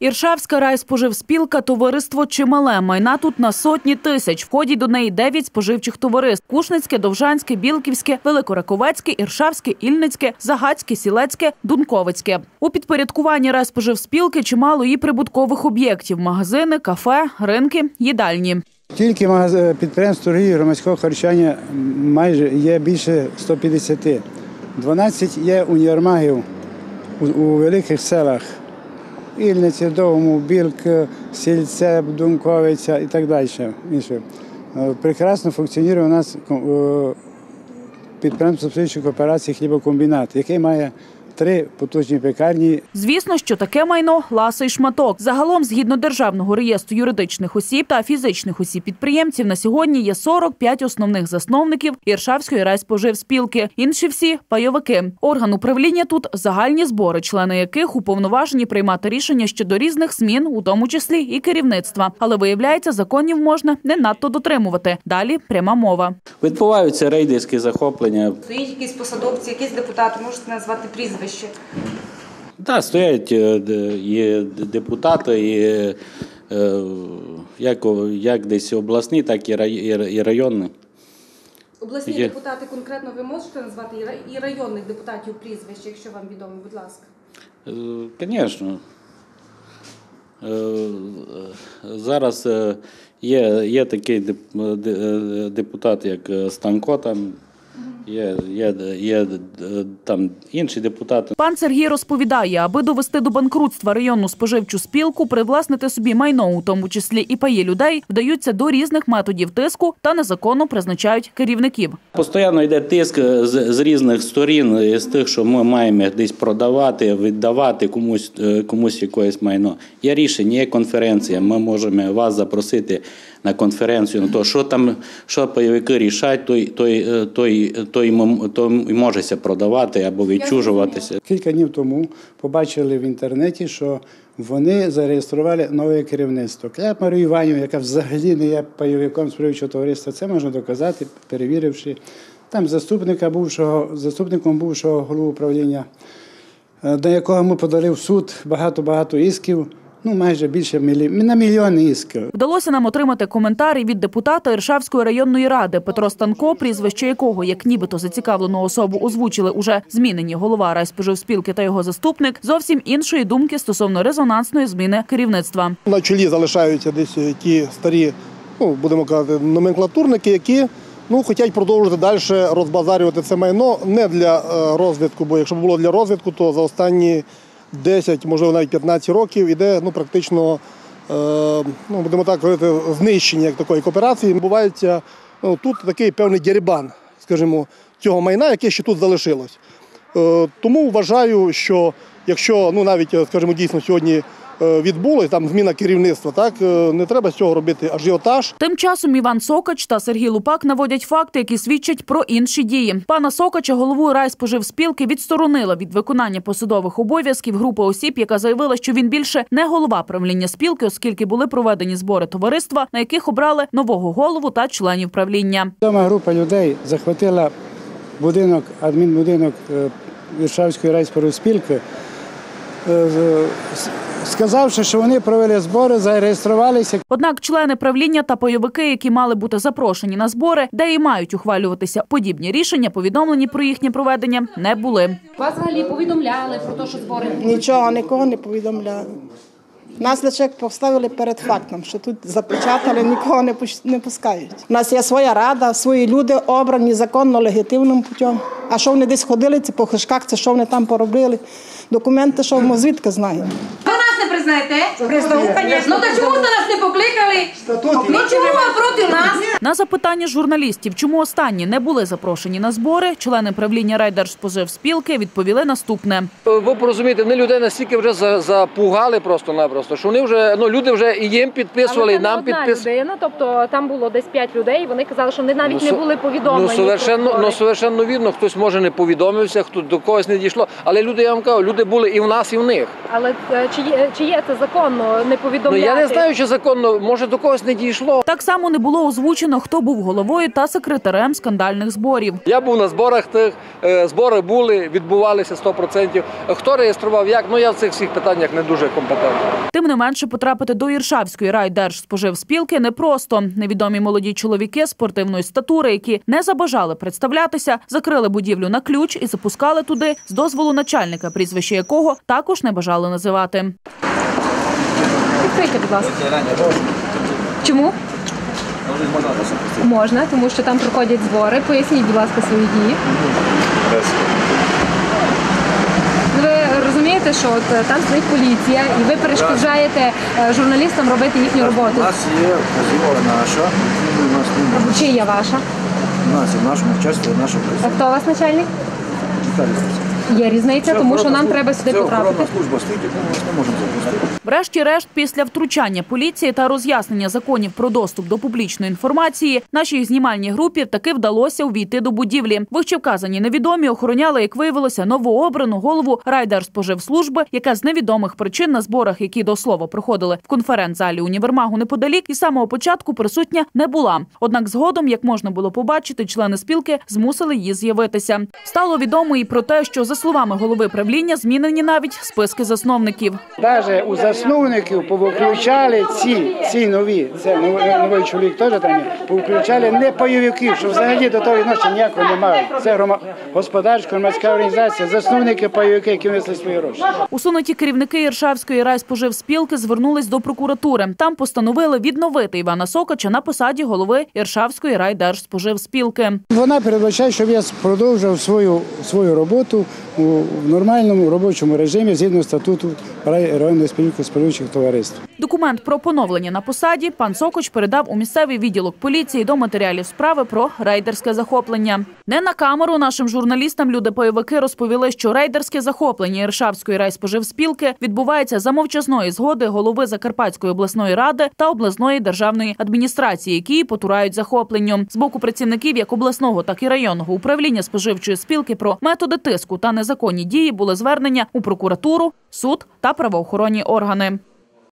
Іршавська райспоживспілка – товариство чимале. Майна тут на сотні тисяч. Входять до неї дев'ять споживчих товариств. Кушницьке, Довжанське, Білківське, Великораковецьке, Іршавське, Ільницьке, Загацьке, Сілецьке, Дунковицьке. У підпорядкуванні райспоживспілки чимало і прибуткових об'єктів – магазини, кафе, ринки, їдальні. Тільки магаз- підприємств торгівлі громадського харчування майже є більше 150. 12 є універмагів у, у великих селах. Ільниці, Довгому, Білк, Сільце, Дунковиця і так далі. Е, Прекрасно функціонує у нас е, підприємство кооперації хлібокомбінат, який має три потужні пекарні Звісно, що таке майно – ласий шматок. Загалом, згідно Державного реєстру юридичних осіб та фізичних осіб підприємців, на сьогодні є 45 основних засновників Іршавської райспоживспілки. Інші всі – пайовики. Орган управління тут – загальні збори, члени яких уповноважені приймати рішення щодо різних змін, у тому числі і керівництва. Але, виявляється, законів можна не надто дотримувати. Далі – пряма мова. Відбуваються рейдерські захоплення. Стоїть якісь посадовці, якісь депутати, можете назвати прізвище. Так, стоять е, є депутати, і, е, як, як десь обласні, так і і районні. Обласні Є. депутати конкретно ви можете назвати і районних депутатів прізвище, якщо вам відомо, будь ласка. Звісно. Зараз е, є, є такий деп- де- е, депутат, як е, Станко, там, є, є, є е, там інші депутати. Пан Сергій розповідає, аби довести до банкрутства районну споживчу спілку, привласнити собі майно, у тому числі і паї людей, вдаються до різних методів тиску та незаконно призначають керівників. Постійно йде тиск з, з різних сторін, з тих, що ми маємо десь продавати, віддавати комусь, е, комусь якоїсь майно. Є рішення, є конференція. Ми можемо вас запросити на конференцію. На то, що там, що пайовики рішать, той, той, е, той, той, м- той і можеся продавати або відчужуватися. Кілька днів тому побачили в інтернеті, що вони зареєстрували нове керівництво. Кляп Марію Іванівну, яка взагалі не є пайовиком співчого товариства, це можна доказати, перевіривши. Там заступника бувшого, заступником бувшого голови управління, е, до якого ми подали в суд багато-багато ісків, ну майже більше мілі... на мільйони ісків. Вдалося нам отримати коментарі від депутата Іршавської районної ради Петро Станко, прізвище якого, як нібито зацікавлену особу, озвучили уже змінені голова райспоживспілки та його заступник, зовсім іншої думки стосовно резонансної зміни керівництва. На чолі залишаються десь е, ті старі, ну будемо казати, номенклатурники, які ну хочуть продовжувати далі розбазарювати це майно не для е, розвитку, бо якщо б було для розвитку, то за останні 10, можливо навіть 15 років іде ну практично, е, ну будемо так говорити, знищення як такої кооперації. Бувається ну, тут такий певний дерибан, скажімо, цього майна, яке ще тут залишилось. Е, Тому вважаю, що якщо ну навіть скажімо, дійсно сьогодні відбулось там зміна керівництва, так е, не треба з цього робити ажіотаж. Тим часом Іван Сокач та Сергій Лупак наводять факти, які свідчать про інші дії. Пана Сокача, голову райспоживспілки, відсторонила від виконання посадових обов'язків група осіб, яка заявила, що він більше не голова правління спілки, оскільки були проведені збори товариства, на яких обрали нового голову та членів правління. Відома група людей захватила будинок, адмінбудинок е, Віршавської райспорозпілки, е, з- сказавши, що вони провели збори, зареєструвалися. Однак члени правління та пайовики, які мали бути запрошені на збори, де і мають ухвалюватися подібні рішення, повідомлені про їхнє проведення не були. Вас взагалі повідомляли про те, що збори Нічого, нікого не повідомляли. Нас лише поставили перед фактом, що тут запечатали, нікого не не пускають. У нас є своя рада, свої люди обрані законно, легітимним путем. А що вони десь ходили, ці по хишках, це що вони там поробили. Документи, що ми звідки знаємо. Ви признаєте? Признаю, звісно. Ну то чому то нас не покликали? Ну чому ви? На запитання журналістів, чому останні не були запрошені на збори, члени правління райдержспоживспілки відповіли наступне. Ви порозумієте, вони людей настільки вже за- запугали просто-напросто, що вони вже ну люди вже і їм підписували, і нам підписували. людина, тобто там було десь п'ять людей, і вони казали, що вони навіть Ну, не були повідомлені. Ну совершенно, ну совершенно вірно, хтось може не повідомився, хто до когось не дійшло. Але люди, я вам кажу, люди були і в нас, і в них. Але е, чи є, чи є це законно не Ну я не знаю, чи законно, може до когось не дійшло. Так само не було озвучено, хто був головою та секретарем скандальних зборів. Я був на зборах тих, е, збори були, відбувалися 100%. Хто реєстрував, як? Ну я в цих всіх питаннях не дуже компетентний. Тим не менше, потрапити до Іршавської райдержспоживспілки непросто. Невідомі молоді чоловіки спортивної статури, які не забажали представлятися, закрили будівлю на ключ і запускали туди з дозволу начальника, прізвище якого також не бажали називати. Відкрийте, будь ласка. Чому? Можна, тому що там проходять збори. Поясніть, будь ласка, свої дії. Ви розумієте, що от е, там стоїть поліція, і ви перешкоджаєте е, журналістам робити їхню У роботу. нас є вказівка наша, у нас немає. Чия ваша? У нас і в нашому участі наша А хто у вас начальник? Різниця? Є різниця, тому що нам треба сюди потрапити. служба стоїть, яку ми не можемо запустити. Врешті-решт, після втручання поліції та роз'яснення законів про доступ до публічної інформації, нашій знімальній групі таки вдалося увійти до будівлі. Вищевказані невідомі охороняли, як виявилося, новообрану голову райдержспоживслужби, яка з невідомих причин на зборах, які до слова проходили в конференц-залі універмагу неподалік, і самого початку присутня не була. Однак, згодом, як можна було побачити, члени спілки змусили її з'явитися. Стало відомо і про те, що за словами голови правління змінені навіть списки засновників. Навіть у засновників повиключали ці, ці нові, це новий, новий чоловік теж там є, повиключали не пайовиків, що взагалі до того відношення ніякого не мають. Це грома, господарська громадська організація, засновники пайовики, які внесли свої гроші. Усунуті керівники Іршавської райспоживспілки звернулись до прокуратури. Там постановили відновити Івана Сокача на посаді голови Іршавської райдержспоживспілки. Вона передбачає, щоб я продовжив свою, свою роботу в нормальному робочому режимі згідно статуту рай- районної спілки споживчих товариств. Документ про поновлення на посаді пан Сокоч передав у місцевий відділок поліції до матеріалів справи про рейдерське захоплення. Не на камеру нашим журналістам люди-пайовики розповіли, що рейдерське захоплення Іршавської райспоживспілки відбувається за мовчазної згоди голови Закарпатської обласної ради та обласної державної адміністрації, які потурають захопленню з боку працівників як обласного, так і районного управління споживчої спілки про методи тиску та незаконні дії були звернення у прокуратуру, суд та правоохоронні органи.